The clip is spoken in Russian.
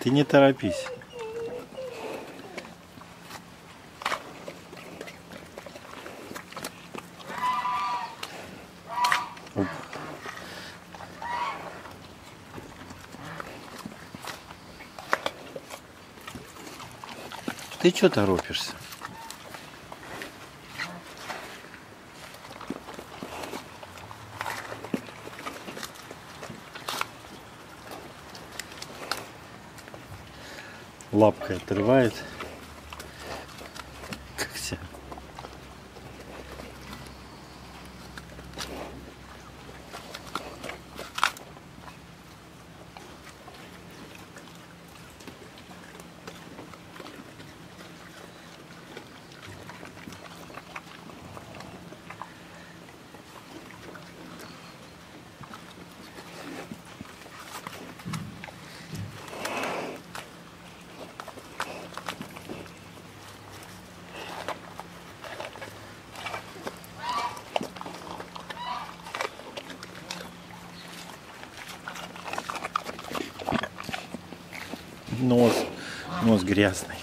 Ты не торопись. Оп. Ты что торопишься? Лапкой отрывает. Нос, нос грязный.